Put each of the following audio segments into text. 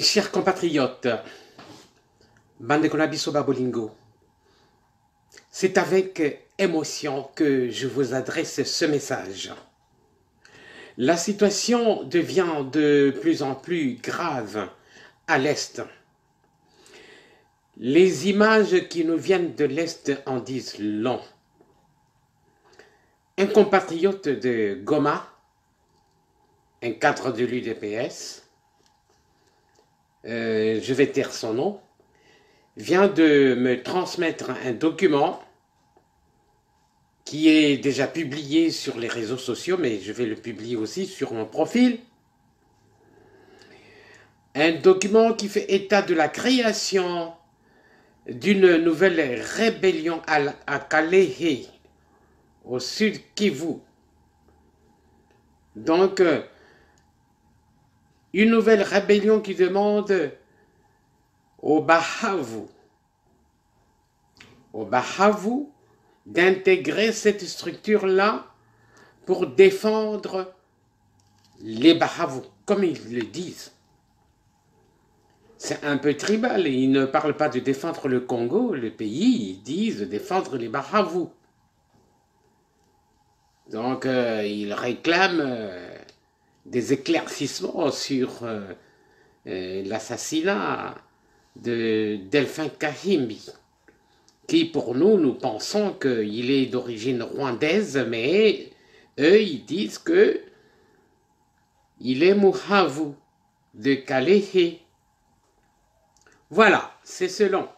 Chers compatriotes, Bandekonabiso Babolingo, c'est avec émotion que je vous adresse ce message. La situation devient de plus en plus grave à l'Est. Les images qui nous viennent de l'Est en disent long. Un compatriote de Goma, un cadre de l'UDPS, euh, je vais taire son nom, vient de me transmettre un document qui est déjà publié sur les réseaux sociaux, mais je vais le publier aussi sur mon profil. Un document qui fait état de la création d'une nouvelle rébellion à, à Kalehe, au sud Kivu. Donc, euh, une nouvelle rébellion qui demande au Bahavu, au Bahavu d'intégrer cette structure-là pour défendre les Bahavu, comme ils le disent. C'est un peu tribal, ils ne parlent pas de défendre le Congo, le pays, ils disent défendre les Bahavu. Donc, euh, ils réclament euh, des éclaircissements sur euh, euh, l'assassinat de Delphin Kahimbi, qui pour nous, nous pensons qu'il est d'origine rwandaise, mais eux, ils disent que il est Muhavu de Kalehe. Voilà, c'est selon.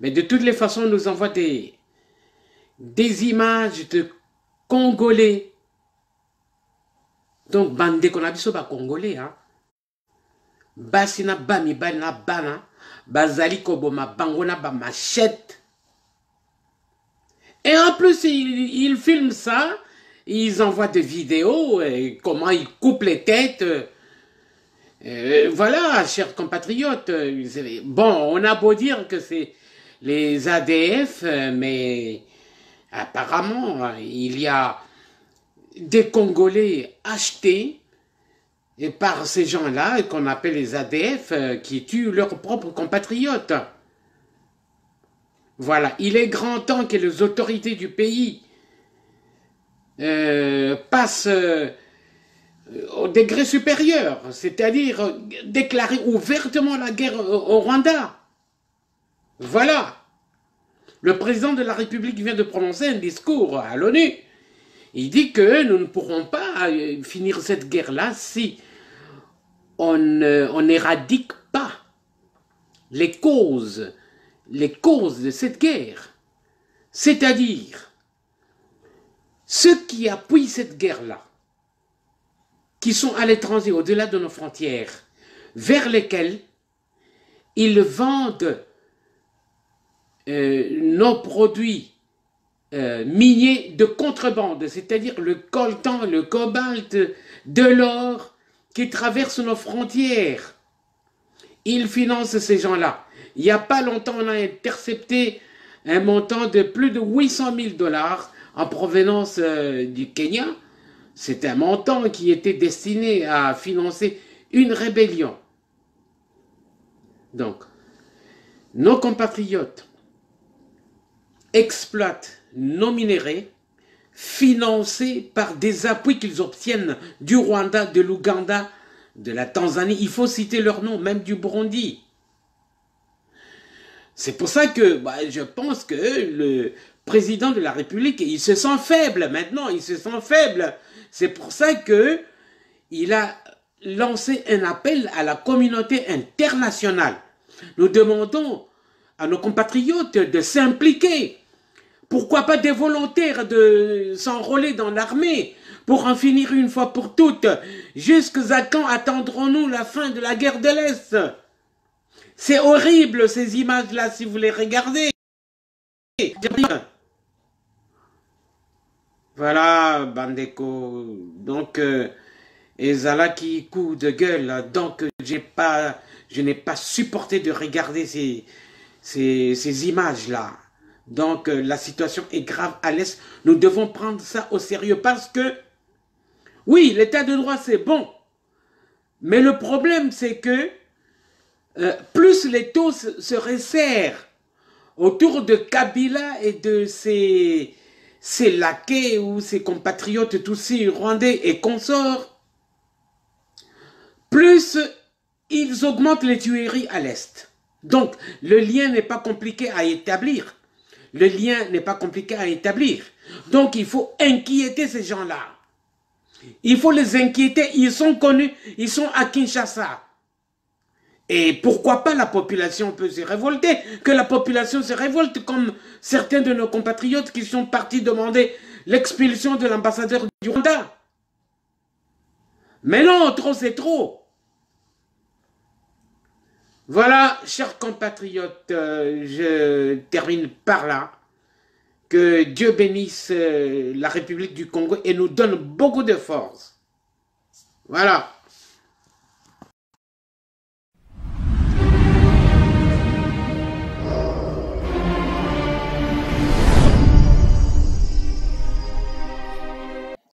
Mais de toutes les façons, on nous envoie des images de Congolais. Donc, bande qu'on a biso ba Congolais, hein. Basi na na bana, bazali koboma bango na. Et en plus, ils, filment ça, ils envoient des vidéos, et comment ils coupent les têtes. Euh, voilà, chers compatriotes, euh, bon, on a beau dire que c'est les ADF, euh, mais apparemment, il y a des Congolais achetés par ces gens-là, qu'on appelle les ADF, qui tuent leurs propres compatriotes. Voilà, il est grand temps que les autorités du pays euh, passent euh, au degré supérieur, c'est-à-dire déclarer ouvertement la guerre au Rwanda. Voilà. Le président de la République vient de prononcer un discours à l'ONU. Il dit que nous ne pourrons pas finir cette guerre-là si on n'éradique pas les causes, les causes de cette guerre. C'est-à-dire, ceux qui appuient cette guerre-là, qui sont à l'étranger, au-delà de nos frontières, vers lesquels ils vendent euh, nos produits euh, de contrebande, c'est-à-dire le coltan, le cobalt, de l'or qui traversent nos frontières. Ils financent ces gens-là. Il n'y a pas longtemps, on a intercepté un montant de plus de 800 000 dollars en provenance euh, du Kenya. C'est un montant qui était destiné à financer une rébellion. Donc, nos compatriotes exploitent minéraux financés par des appuis qu'ils obtiennent du Rwanda, de l'Ouganda, de la Tanzanie. Il faut citer leur nom, même du Burundi. C'est pour ça que bah, je pense que le président de la République, il se sent faible maintenant, il se sent faible. C'est pour ça que il a lancé un appel à la communauté internationale. Nous demandons à nos compatriotes de s'impliquer. Pourquoi pas des volontaires de s'enrôler dans l'armée pour en finir une fois pour toutes? Jusqu'à quand attendrons-nous la fin de la guerre de l'Est? C'est horrible ces images-là si vous les regardez. Voilà, Bandeko. Donc, euh, Ezala qui coup de gueule. Donc, j'ai pas, je n'ai pas supporté de regarder ces, ces, ces images-là. Donc, euh, la situation est grave à l'Est. Nous devons prendre ça au sérieux parce que, oui, l'état de droit, c'est bon. Mais le problème, c'est que euh, plus les taux se, resserrent autour de Kabila et de ses, ses laquais ou ses compatriotes tous rwandais et consorts, plus ils augmentent les tueries à l'Est. Donc, le lien n'est pas compliqué à établir. Le lien n'est pas compliqué à établir. Donc, il faut inquiéter ces gens-là. Il faut les inquiéter. Ils sont connus. Ils sont à Kinshasa. Et pourquoi pas la population peut se révolter? Que la population se révolte comme certains de nos compatriotes qui sont partis demander l'expulsion de l'ambassadeur du Rwanda. Mais non, trop c'est trop. Voilà, chers compatriotes, euh, je termine par là. Que Dieu bénisse euh, la République du Congo et nous donne beaucoup de force. Voilà.